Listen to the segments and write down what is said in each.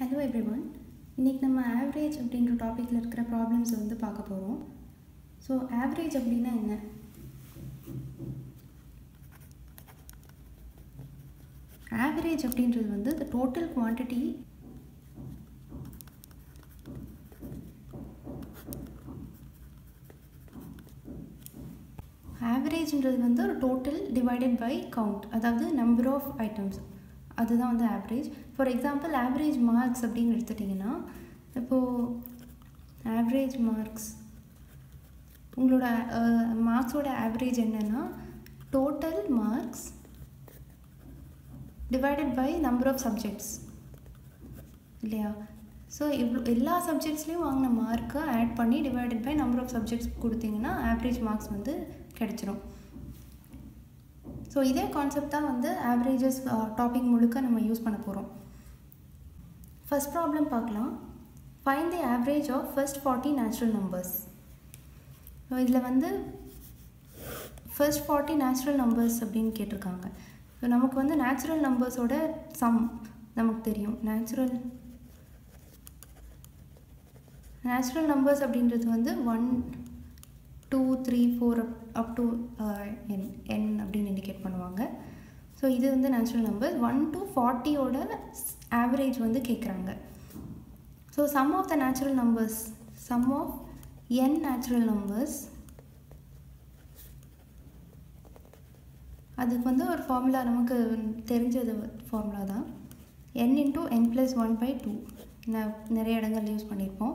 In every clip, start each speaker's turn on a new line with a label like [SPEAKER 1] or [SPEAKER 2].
[SPEAKER 1] Hello every one இன்றைக்கி நம்ம average அப்படின்ற டாப்பிக்கில் இருக்கிற ப்ராப்ளம்ஸ் வந்து பார்க்க போகிறோம் ஸோ ஆவரேஜ் அப்படின்னா என்ன? ஆவரேஜ் அப்படின்றது வந்து த டோட்டல் குவான்டிட்டி ஆவரேஜ்ன்றது வந்து ஒரு டோட்டல் டிவைடட் பை கவுண்ட் அதாவது நம்பர் ஆஃப் ஐட்டம்ஸ் அதுதான் வந்து average for example average marks அப்படின்னு எடுத்துட்டிங்கன்னா இப்போது ஆவரேஜ் மார்க்ஸ் உங்களோட மார்க்ஸோட ஆவரேஜ் என்னென்னா total marks divided by number of subjects இல்லையா? ஸோ இவ்வளோ எல்லா சப்ஜெக்ட்ஸ்லேயும் வாங்கின மார்க்கை ஆட் பண்ணி divided by number of subjects கொடுத்தீங்கன்னா ஆவரேஜ் மார்க்ஸ் வந்து கிடச்சிரும். ஸோ இதே கான்செப்ட் தான் வந்து ஆவரேஜஸ் டாபிக் uh, முழுக்க நம்ம யூஸ் பண்ண போகிறோம் ஃபஸ்ட் ப்ராப்ளம் பார்க்கலாம். Find the average of first forty natural numbers so இதில் வந்து ஃபர்ஸ்ட் ஃபார்ட்டி நேச்சுரல் நம்பர்ஸ் அப்படின்னு கேட்டிருக்காங்க. ஸோ நமக்கு வந்து நேச்சுரல் நம்பர்ஸோட சம் நமக்கு தெரியும். நேச்சுரல் நேச்சுரல் நம்பர்ஸ் அப்படின்றது வந்து one two three four up up to n n அப்படின்னு இண்டிகேட் பண்ணுவாங்க. ஸோ இது வந்து நேச்சுரல் நம்பர் ஒன் டு ஃபார்ட்டியோட ஆவரேஜ் வந்து கேட்குறாங்க so sum of the natural numbers sum of n natural numbers அதுக்கு வந்து ஒரு ஃபார்முலா நமக்கு தெரிஞ்சது ஃபார்முலா தான். N into n plus one by two நிறைய இடங்கள் யூஸ் பண்ணியிருப்போம்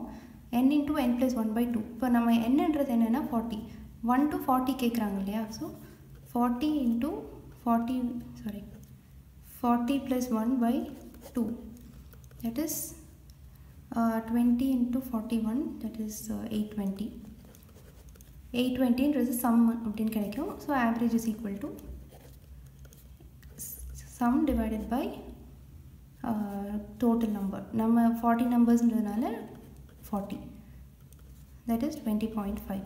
[SPEAKER 1] n into n plus 1 by 2. இப்போ நம்ம n என்றது என்னன்னா 40. 1 to 40 கேக்குறாங்க இல்லையா? so 40 into 40 sorry 40 plus 1 by 2 that is uh, 20 into 41 that is uh, 820 820 is the sum obtain so average is equal to sum divided by uh, total number நம்ம 40 numbers இருந்ததுனால 40 that is 20.5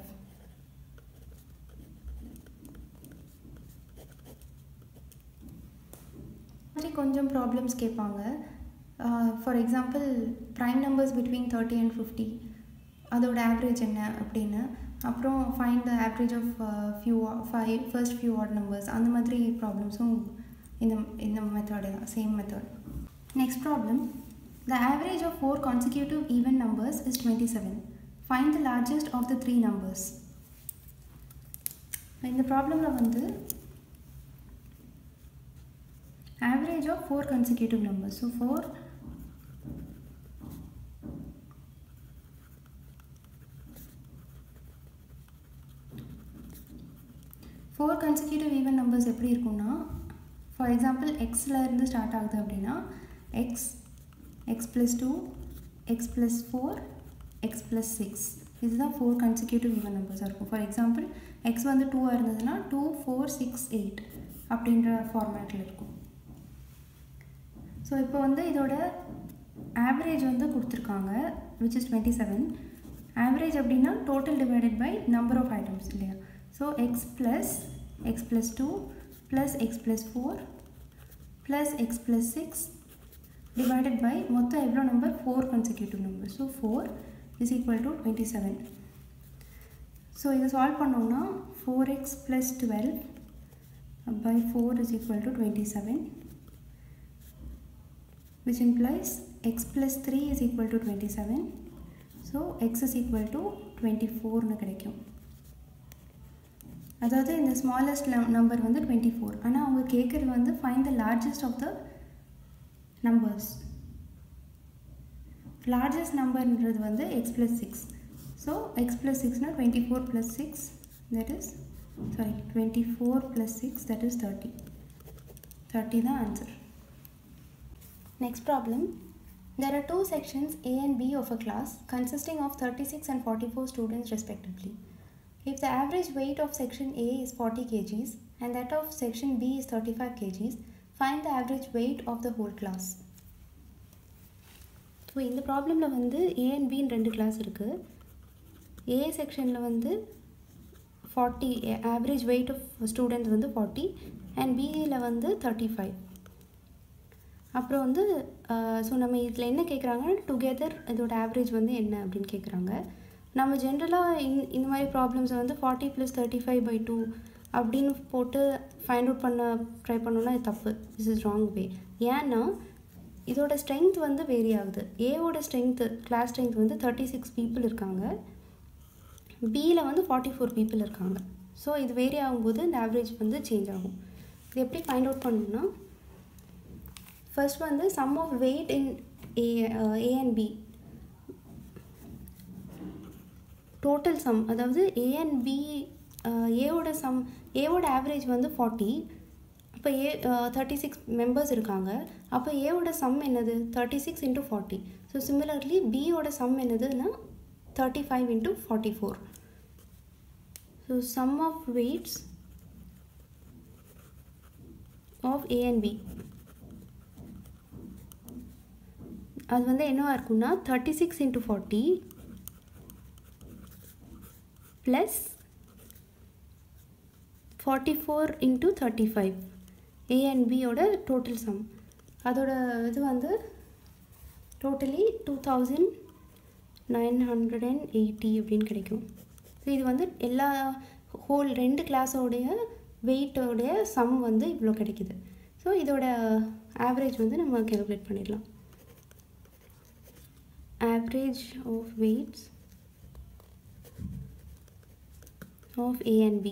[SPEAKER 1] கொஞ்சம் problems கேட்பாங்க for example prime numbers between thirty and fifty அதோட average என்ன அப்படின்னு அப்புறம் find the average of few five first few odd numbers அந்த மாதிரி ப்ராப்ளம்ஸும் இந்த இந்த மெத்தடு தான் same method next problem The average of four consecutive even numbers is twenty seven find the largest of the three numbers இந்த ப்ராப்ளமில் வந்து average of four consecutive numbers. So four four consecutive even numbers எப்படி இருக்கும்னா for example எக்ஸில் இருந்து start ஆகுது அப்படின்னா X x plus two x plus four x plus six இதுதான் ஃபோர் கன்சிக்யூட்டிவ் ஈவன் நம்பர்ஸாக இருக்கும். ஃபார் எக்ஸாம்பிள் எக்ஸ் வந்து டூவாக இருந்ததுன்னா டூ ஃபோர் சிக்ஸ் எயிட் அப்படின்ற ஃபார்மேட்டில் இருக்கும். ஸோ இப்போ வந்து இதோட ஆவரேஜ் வந்து கொடுத்துருக்காங்க which is twenty seven average அப்படின்னா total divided by number of items இல்லையா? So x plus x plus two plus x plus four plus x plus six divided by மொத்தம் எவ்வளோ number four consecutive number so four is equal to twenty seven so இதை solve பண்ணோம்னா four x plus twelve by four is equal to twenty seven which implies x plus 3 is equal to 27 so x is equal to 24 னு கிடைக்கும். அதாவது இந்த smallest number வந்து twenty four ஆனால் அவங்க கேட்குறது வந்து find the largest of the numbers largest நம்பர்ன்றது வந்து X plus six so X plus சிக்ஸ்னால் twenty four plus six that is sorry twenty four plus six that is thirty thirty தான் answer Next problem. There are two sections A and B of a class consisting of 36 and 44 students respectively. If the average weight of section A is 40 kgs and that of section B is 35 kgs, find the average weight of the whole class so இந்த ப்ராப்ளமில் வந்து A and பின்னு ரெண்டு class இருக்குது A செக்ஷனில் வந்து forty average weight of students வந்து forty and பிஏயில் வந்து தேர்ட்டி ஃபைவ் அப்புறம் வந்து ஸோ நம்ம இதில் என்ன கேட்குறாங்கன்னா டுகெதர் இதோட ஆவரேஜ் வந்து என்ன அப்படின்னு கேட்குறாங்க நம்ம ஜென்ரலாக இந் இந்த மாதிரி ப்ராப்ளம்ஸை வந்து forty plus thirty five by two அப்படின்னு போட்டு ஃபைண்ட் அவுட் பண்ண ட்ரை பண்ணோன்னா இது தப்பு. திஸ் இஸ் ராங் வே ஏன்னா இதோட ஸ்ட்ரென்த் வந்து வேரி ஆகுது. ஏவோட ஸ்ட்ரென்த்து கிளாஸ் ஸ்ட்ரென்த் வந்து தேர்ட்டி சிக்ஸ் பீப்புள் இருக்காங்க பியில் வந்து ஃபார்ட்டி ஃபோர் பீப்புள் இருக்காங்க. ஸோ இது வேரி ஆகும்போது இந்த ஆவரேஜ் வந்து சேஞ்ச் ஆகும். இது எப்படி ஃபைண்ட் அவுட் பண்ணணும்னா ஃபர்ஸ்ட் வந்து sum of weight in A A and B total sum அதாவது ஏ அண்ட் பி ஏவோட சம் ஏவோட ஆவரேஜ் வந்து ஃபார்ட்டி இப்போ ஏ தேர்ட்டி சிக்ஸ் மெம்பர்ஸ் இருக்காங்க. அப்போ ஏவோட சம் என்னது? Thirty six into forty so similarly பியோட சம் என்னதுன்னா thirty five into forty four so sum of weights of A and B அது வந்து என்னவாக இருக்கும்னா thirty six into forty plus forty four into thirty five A and பியோட total sum அதோட இது வந்து totally two thousand nine hundred and eighty அப்படின்னு கிடைக்கும். ஸோ இது வந்து எல்லா ஹோல் ரெண்டு கிளாஸோடைய வெயிட்டோடைய சம் வந்து இவ்வளோ கிடைக்கிது. ஸோ இதோட ஆவரேஜ் வந்து நம்ம கேல்குலேட் பண்ணிடலாம். Average of weights of A and B.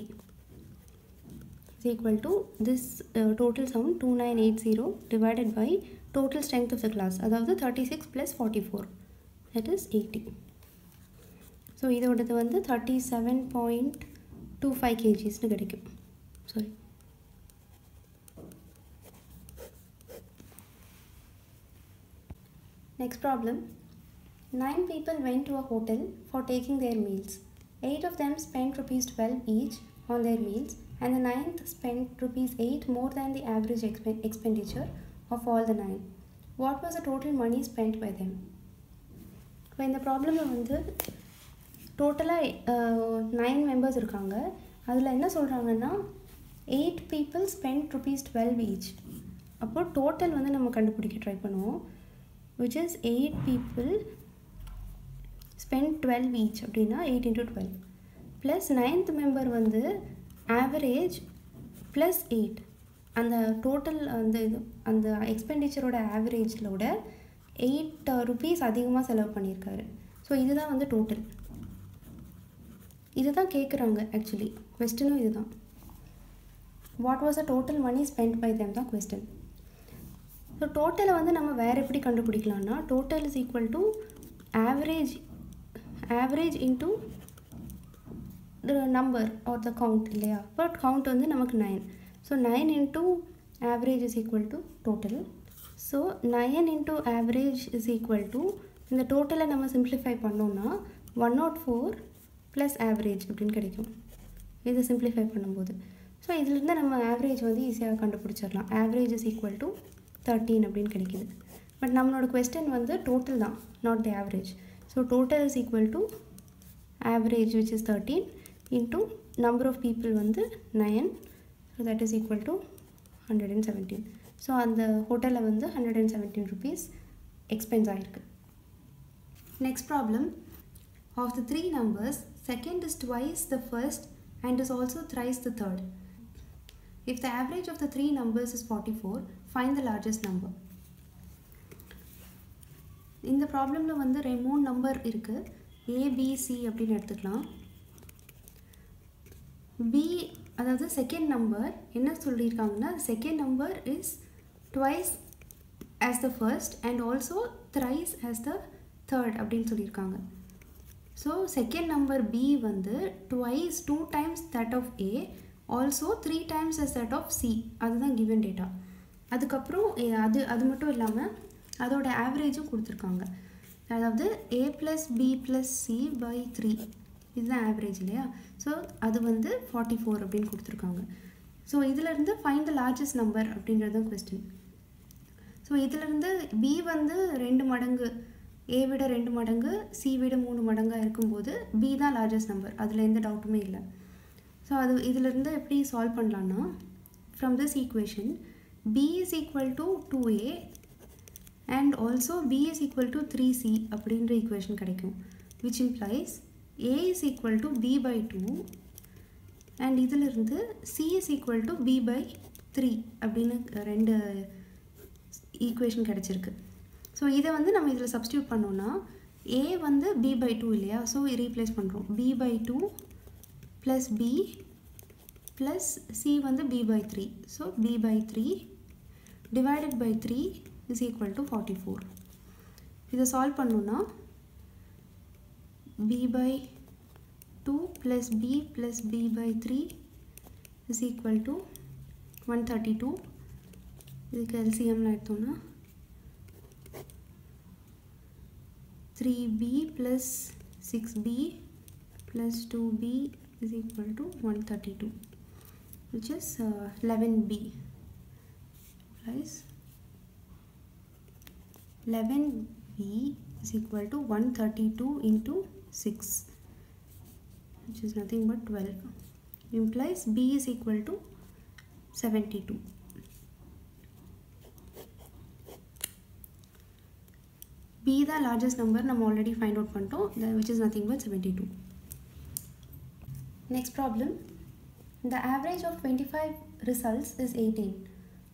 [SPEAKER 1] equal to this uh, total sum 2980 divided by total strength of the class அதாவது 36 plus 44 that is 80 ஸோ இதோடது வந்து thirty seven point two five கேஜிஸ்னு கிடைக்கும் sorry next problem Nine people went to a hotel for taking their meals. Eight of them spent rupees 12 each on their meals, and the ninth spent rupees 8 more than the average exp expenditure of all the nine. What was the total money spent by them? இப்போ இந்த ப்ராப்ளமில் வந்து டோட்டலாக nine members இருக்காங்க அதில் என்ன சொல்கிறாங்கன்னா eight people spend rupees twelve each அப்போது டோட்டல் வந்து நம்ம கண்டுபிடிக்க ட்ரை பண்ணுவோம் which is eight people spend twelve each அப்படின்னா eight into twelve plus ninth member வந்து ஆவரேஜ் ப்ளஸ் எயிட் அந்த டோட்டல் அந்த இது அந்த எக்ஸ்பெண்டிச்சரோட ஆவரேஜ்லோட எயிட் ருபீஸ் அதிகமாக செலவு பண்ணியிருக்காரு. ஸோ இதுதான் வந்து டோட்டல் இதுதான் கேட்குறாங்க ஆக்சுவலி கொஸ்டினும் இதுதான். What was a total money spend by them தான் கொஸ்டின் ஸோ டோட்டலை வந்து நம்ம வேறு எப்படி கண்டுபிடிக்கலாம்னா total is equal to average average into number or the count இல்லையா? பட் கவுண்ட் வந்து நமக்கு nine so nine into average is equal to total so nine into average is equal to இந்த டோட்டலை நம்ம சிம்ப்ளிஃபை பண்ணோம்னா one nought four plus average அப்படின்னு கிடைக்கும். இதை சிம்ப்ளிஃபை பண்ணும்போது. ஸோ இதுலேருந்து நம்ம ஆவரேஜ் வந்து ஈஸியாக கண்டுபிடிச்சிடலாம். Average is equal to thirteen அப்படின்னு கிடைக்கிது. பட் நம்மளோட கொஸ்டின் வந்து டோட்டல் தான் not the average so total is equal to average which is thirteen into number of people வந்து nine so that is equal to hundred and seventeen so அந்த ஹோட்டலில் வந்து hundred and seventeen rupees expense ஆகிருக்கு next problem of the three numbers second is twice and first and is also thrice third If the average of the three numbers is 44, find the largest number. இந்த ப்ராப்ளமில் வந்து ரெ மூணு number இருக்குது ABC அப்படின்னு எடுத்துக்கலாம். B அதாவது second number என்ன சொல்லியிருக்காங்கன்னா second number is twice as the first and also thrice as the third அப்படின்னு சொல்லியிருக்காங்க. ஸோ செகண்ட் நம்பர் பி வந்து twice two times that of A also three times a set of C அதுதான் given data அதுக்கப்புறம் அது அது மட்டும் இல்லாமல் அதோட ஆவரேஜும் கொடுத்துருக்காங்க. அதாவது A plus B plus C by three இதுதான் ஆவரேஜ் இல்லையா? ஸோ அது வந்து ஃபார்ட்டி ஃபோர் அப்படின்னு கொடுத்துருக்காங்க. ஸோ இதிலேருந்து ஃபைன் த லார்ஜஸ்ட் நம்பர் அப்படின்றது தான் கொஸ்டின் ஸோ இதிலேருந்து பி வந்து ரெண்டு மடங்கு ஏ விட ரெண்டு மடங்கு சி விட மூணு மடங்காக இருக்கும்போது பி தான் லார்ஜஸ்ட் நம்பர் அதில் எந்த டவுட்டுமே இல்லை. ஸோ அது இதிலிருந்து எப்படி சால்வ் பண்ணலான்னா from this equation B is equal to two A and also B is equal to three C அப்படின்ற ஈக்குவேஷன் கிடைக்கும் which implies A is equal to B by two and இதிலிருந்து C is equal to B by three அப்படின்னு ரெண்டு equation கிடச்சிருக்கு. So இதை வந்து நம்ம இதில் சப்ஸ்டியூட் பண்ணோன்னா ஏ வந்து பி பை டூ இல்லையா? ஸோ ரீப்ளேஸ் பண்ணுறோம் B by two plus B plus C வந்து B by three so B by three divided by three is equal to forty four இதை சால்வ் பண்ணோன்னா b by 2 plus b plus b by 3 is equal to 132 ಇದಕ್ಕೆ L C right now. Three B six B two B is equal to 132 which is uh, 11b 11b is equal to 132 into 6 which is nothing but 12 implies B is equal to 72. B the largest number I'm already find out panto which is nothing but 72. Next problem. The average of 25 results is 18.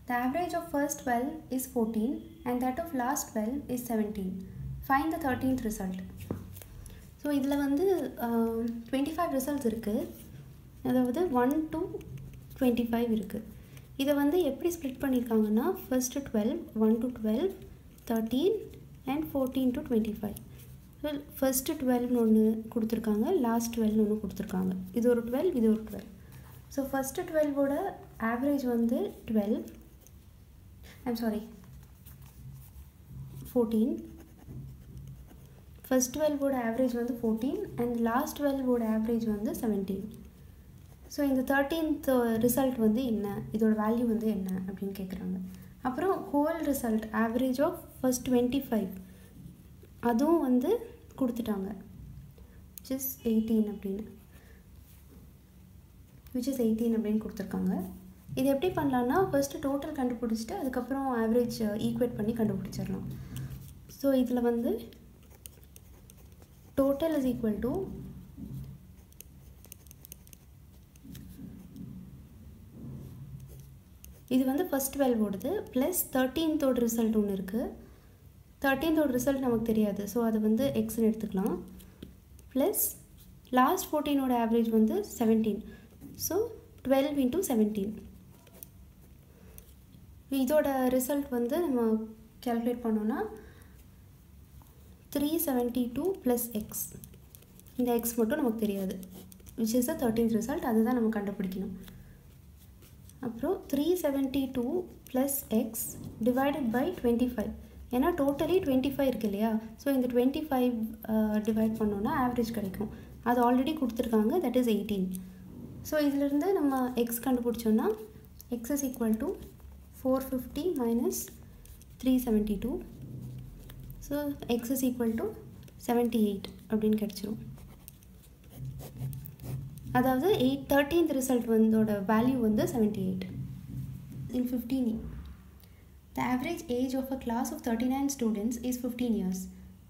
[SPEAKER 1] The average of first 12 is 14 and that of last 12 is 17. Find the 13th result. So இதில் வந்து twenty five results இருக்குது அதாவது one to twenty five இருக்குது இதை வந்து எப்படி split பண்ணியிருக்காங்கன்னா first twelve one to twelve thirteen and fourteen to twenty five first டுவெல்னு ஒன்று கொடுத்துருக்காங்க லாஸ்ட் டுவெல்னு ஒன்று கொடுத்துருக்காங்க. இது ஒரு டுவெல் இது ஒரு டுவெல் ஸோ ஃபஸ்ட்டு டுவெல்வோட ஆவரேஜ் வந்து twelve I'm sorry fourteen first டுவெல்வோட average வந்து ஃபோர்டீன் அண்ட் லாஸ்ட் டுவெல்வோட ஆவரேஜ் வந்து செவன்டீன் ஸோ இந்த தேர்ட்டீன்த் ரிசல்ட் வந்து என்ன? இதோட வேல்யூ வந்து என்ன? அப்படின்னு கேட்குறாங்க அப்புறம் whole result average of first twenty five அதுவும் வந்து கொடுத்துட்டாங்க. விச் இஸ் எயிட்டீன் அப்படின்னு. விச் இஸ் எயிட்டீன் அப்படின்னு கொடுத்துருக்காங்க. இது எப்படி பண்ணலான்னா ஃபஸ்ட்டு டோட்டல் கண்டுபிடிச்சிட்டு அதுக்கப்புறம் ஆவரேஜ் ஈக்குவேட் பண்ணி கண்டுபிடிச்சிடலாம். ஸோ இதில் வந்து டோட்டல் இஸ் ஈக்குவல் டு இது வந்து ஃபஸ்ட் டுவெல் ஓடுது. ப்ளஸ் தேர்ட்டீன்த்தோட ரிசல்ட் ஒன்று இருக்குது தேர்ட்டீன்த்தோட ரிசல்ட் நமக்கு தெரியாது. ஸோ அதை வந்து எக்ஸ்னு எடுத்துக்கலாம். ப்ளஸ் லாஸ்ட் ஃபோர்டீனோட ஆவரேஜ் வந்து seventeen so twelve into seventeen இதோட ரிசல்ட் வந்து நம்ம கேல்குலேட் பண்ணோன்னா three seventy two plus x இந்த எக்ஸ் மட்டும் நமக்கு தெரியாது. Which is the thirteenth result அதுதான் நம்ம கண்டுபிடிக்கணும். அப்புறம் three seventy two plus x divided by twenty five ஏன்னா டோட்டலி டுவெண்ட்டி ஃபைவ் இருக்கு இல்லையா? ஸோ இந்த டுவெண்ட்டி ஃபைவ் டிவைட் பண்ணோன்னா ஆவரேஜ் கிடைக்கும். அது ஆல்ரெடி கொடுத்துருக்காங்க. தட் இஸ் எயிட்டீன் ஸோ இதிலிருந்து நம்ம X கண்டுபிடிச்சோன்னா x is equal to four fifty minus three seventy two so x is equal to seventy eight அப்படின்னு கிடச்சிரும் அதாவது எயிட் தேர்ட்டீன்த் ரிசல்ட் வந்தோட வேல்யூ வந்து seventy eight in fifteen The average age of a class of 39 students is 15 years.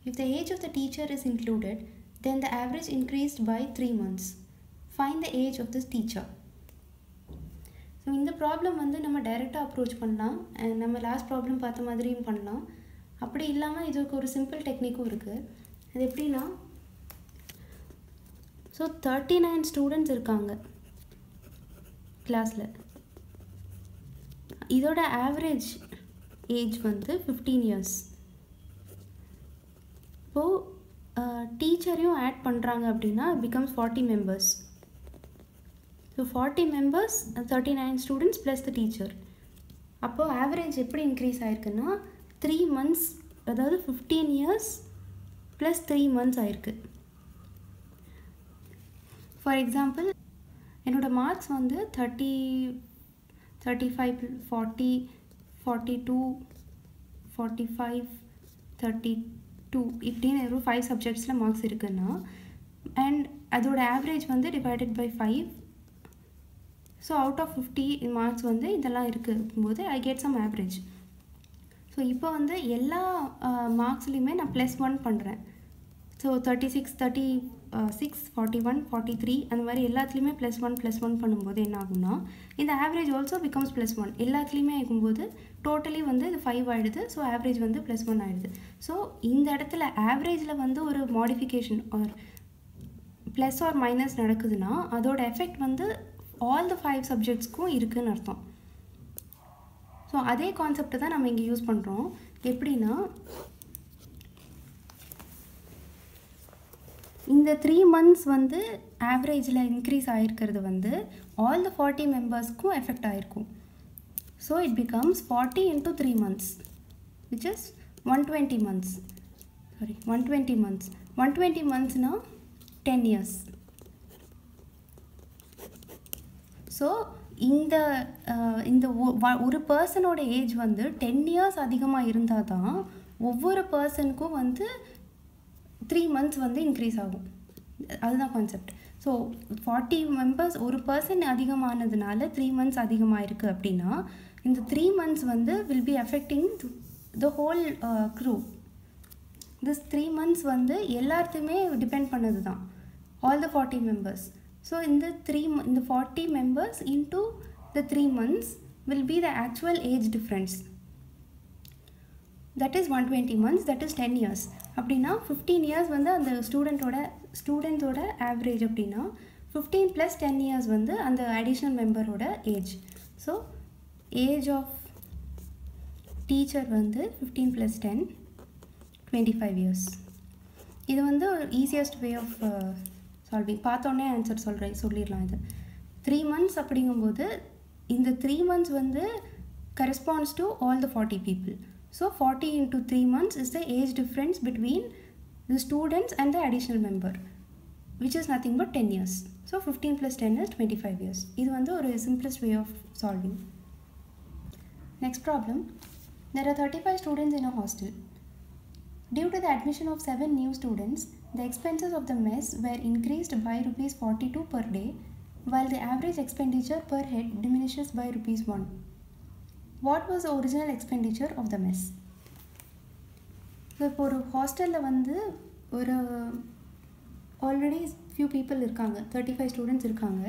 [SPEAKER 1] If the age of the teacher is included, then the average increased by 3 months. Find the age of this teacher. So இந்த problem வந்து நம்ம டைரெக்டாக approach பண்ணலாம் நம்ம last problem பார்த்த மாதிரியும் பண்ணலாம் அப்படி இல்லாமல் இதுக்கு ஒரு சிம்பிள் டெக்னிக்கும் இருக்குது அது எப்படின்னா ஸோ தேர்ட்டி நைன் ஸ்டூடெண்ட்ஸ் இருக்காங்க கிளாஸில் இதோட ஆவரேஜ் ஏஜ் வந்து ஃபிஃப்டீன் இயர்ஸ் இப்போது டீச்சரையும் ஆட் பண்ணுறாங்க அப்படின்னா becomes forty members so forty members thirty nine students plus the teacher அப்போது ஆவரேஜ் எப்படி இன்க்ரீஸ் ஆயிருக்குன்னா த்ரீ மந்த்ஸ் அதாவது fifteen years plus three months ஆயிருக்கு. ஃபார் எக்ஸாம்பிள் என்னோடய மார்க்ஸ் வந்து thirty thirty five forty forty two forty five thirty two இப்படின்னு ஒரு five சப்ஜெக்ட்ஸில் மார்க்ஸ் இருக்குன்னா அண்ட் அதோட ஆவரேஜ் வந்து divided by five so out of fifty marks வந்து இதெல்லாம் இருக்கும்போது I get some average so இப்போ வந்து எல்லா மார்க்ஸ்லேயுமே நான் ப்ளஸ் ஒன் பண்ணுறேன் so thirty six thirty six forty one forty three அந்த மாதிரி எல்லாத்துலேயுமே ப்ளஸ் ஒன் ப்ளஸ் ஒன் பண்ணும்போது என்ன ஆகும்னா இந்த average also becomes plus one எல்லாத்துலேயுமே ஆகும்போது டோட்டலி வந்து இது ஃபைவ் ஆகிடுது ஸோ ஆவரேஜ் வந்து ப்ளஸ் ஒன் ஆகிடுது ஸோ இந்த இடத்துல ஆவரேஜில் வந்து ஒரு modification or plus or minus நடக்குதுன்னா அதோட எஃபெக்ட் வந்து ஆல் த ஃபைவ் சப்ஜெக்ட்ஸ்க்கும் இருக்குதுன்னு அர்த்தம். ஸோ அதே கான்செப்டை தான் நம்ம இங்கே யூஸ் பண்ணுறோம் எப்படின்னா இந்த த்ரீ மந்த்ஸ் வந்து ஆவரேஜில் இன்க்ரீஸ் ஆகிருக்கிறது வந்து ஆல் த ஃபார்ட்டி மெம்பர்ஸ்க்கும் எஃபெக்ட் ஆகிருக்கும் so it becomes forty into three months which is one twenty months sorry one twenty months one twenty மந்த்ஸ்னால் ten years so இந்த இந்த ஒரு பர்சனோட ஏஜ் வந்து டென் இயர்ஸ் அதிகமாக இருந்தால் தான் ஒவ்வொரு பர்சனுக்கும் வந்து த்ரீ மந்த்ஸ் வந்து இன்க்ரீஸ் ஆகும். அதுதான் கான்செப்ட் ஸோ ஃபார்ட்டி மெம்பர்ஸ் ஒரு பர்சன் அதிகமானதுனால த்ரீ மந்த்ஸ் அதிகமாக இருக்குது அப்படின்னா இந்த த்ரீ மந்த்ஸ் வந்து will be affecting the whole crew this three months வந்து எல்லாத்தையுமே டிபெண்ட் பண்ணது தான் all the forty members so இந்த த்ரீ இந்த forty members into the three months will be the actual age difference that is one twenty months that is ten years அப்படின்னா fifteen years வந்து அந்த ஸ்டூடெண்ட்டோட ஸ்டூடெண்ட்ஸோட ஆவரேஜ் அப்படின்னா fifteen plus ten years வந்து அந்த additional மெம்பரோட age so age of teacher வந்து fifteen plus ten twenty five years இது வந்து ஈஸியஸ்ட் வே ஆஃப் சால்விங் பார்த்தோன்னே ஆன்சர் சொல்கிறேன் சொல்லிடலாம் இது. த்ரீ மந்த்ஸ் அப்படிங்கும்போது இந்த த்ரீ மந்த்ஸ் வந்து corresponds to all the forty people so forty into three months is the age difference between the students and the additional member which is nothing but ten years so fifteen plus ten years twenty five years இது வந்து ஒரு simplest way of solving next problem there are thirty five students in a hostel Due to the admission of 7 new students, the expenses of the mess were increased by rupees 42 per day, while the average expenditure per head diminishes by rupees 1. What was the original expenditure of the mess? So இப்போ ஒரு ஹாஸ்டலில் வந்து ஒரு already few people இருக்காங்க thirty five students இருக்காங்க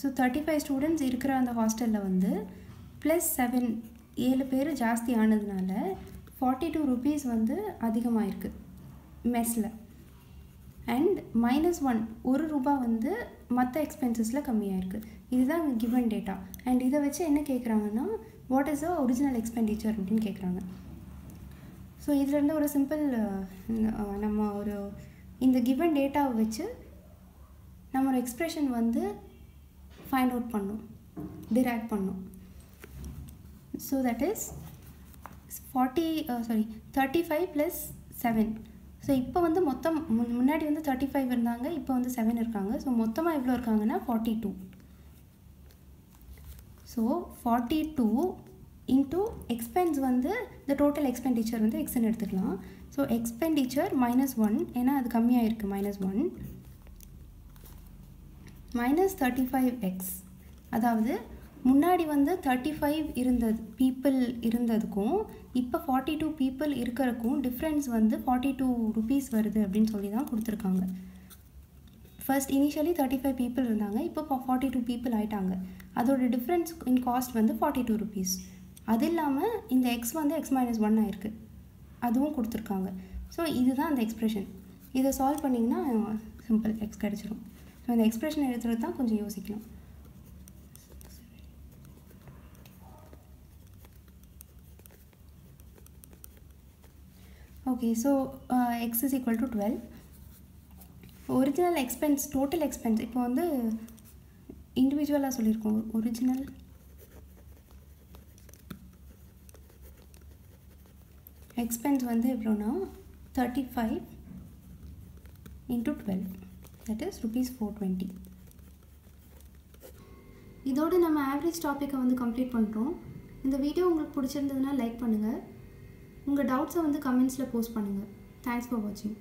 [SPEAKER 1] so thirty five students இருக்கிற அந்த ஹாஸ்டலில் வந்து ப்ளஸ் செவன் ஏழு பேர் ஜாஸ்தி ஆனதுனால ஃபார்ட்டி டூ ருபீஸ் வந்து அதிகமாக இருக்குது மெஸ்ஸில் அண்ட் மைனஸ் ஒன் ஒரு ரூபா வந்து மற்ற எக்ஸ்பென்சஸில் கம்மியாக இருக்குது இதுதான் கிவன் டேட்டா அண்ட் இதை வச்சு என்ன கேட்குறாங்கன்னா what is the original expenditure அப்படின்னு கேட்குறாங்க ஸோ இதுலேருந்து ஒரு சிம்பிள் நம்ம ஒரு இந்த கிவன் டேட்டாவை வச்சு நம்ம ஒரு எக்ஸ்ப்ரெஷன் வந்து ஃபைண்ட் அவுட் பண்ணும். டிராக்ட் பண்ணும். So that is forty sorry thirty five plus seven so இப்போ வந்து மொத்தம் முன் முன்னாடி வந்து தேர்ட்டி ஃபைவ் இருந்தாங்க இப்போ வந்து செவன் இருக்காங்க. ஸோ மொத்தமாக எவ்வளோ இருக்காங்கன்னா forty two so forty two into expense வந்து இந்த டோட்டல் எக்ஸ்பெண்டிச்சர் வந்து எக்ஸ்ன்னு எடுத்துக்கலாம். ஸோ எக்ஸ்பெண்டிச்சர் மைனஸ் ஒன் ஏன்னா அது கம்மியாக இருக்குது minus one minus thirty five x அதாவது முன்னாடி வந்து தேர்ட்டி ஃபைவ் இருந்தது பீப்புள் இருந்ததுக்கும் இப்போ ஃபார்ட்டி டூ பீப்புள் இருக்கிறக்கும் டிஃப்ரென்ஸ் வந்து ஃபார்ட்டி டூ ருபீஸ் வருது அப்படின்னு சொல்லி தான் கொடுத்துருக்காங்க. First initially thirty five people இருந்தாங்க இப்போ ஃபார்ட்டி டூ பீப்புள் ஆயிட்டாங்க. அதோட டிஃப்ரென்ஸ் இன் காஸ்ட் வந்து ஃபார்ட்டி டூ ருபீஸ் அது இல்லாமல் இந்த எக்ஸ் வந்து எக்ஸ் மைனஸ் ஒன் ஆயிருக்கு. அதுவும் கொடுத்துருக்காங்க. ஸோ இதுதான் அந்த எக்ஸ்ப்ரெஷன் இதை சால்வ் பண்ணிங்கன்னா சிம்பிள் எக்ஸ் கிடச்சிரும். ஸோ இந்த எக்ஸ்ப்ரெஷன் எழுதுறது தான் கொஞ்சம் யோசிக்கணும். Okay so x is equal to twelve original expense total expense இப்போ வந்து இண்டிவிஜுவலாக சொல்லியிருக்கோம். ஒரிஜினல் எக்ஸ்பென்ஸ் வந்து எவ்வளோனா thirty five into twelve that is rupees four twenty இதோடு நம்ம ஆவரேஜ் டாப்பிக்கை வந்து கம்ப்ளீட் பண்ணுறோம் இந்த வீடியோ உங்களுக்கு பிடிச்சிருந்ததுன்னா லைக் பண்ணுங்கள் உங்கள் டவுட்ஸை வந்து கமெண்ட்ஸில் போஸ்ட் பண்ணுங்கள் தேங்க்ஸ் ஃபார் வாட்சிங்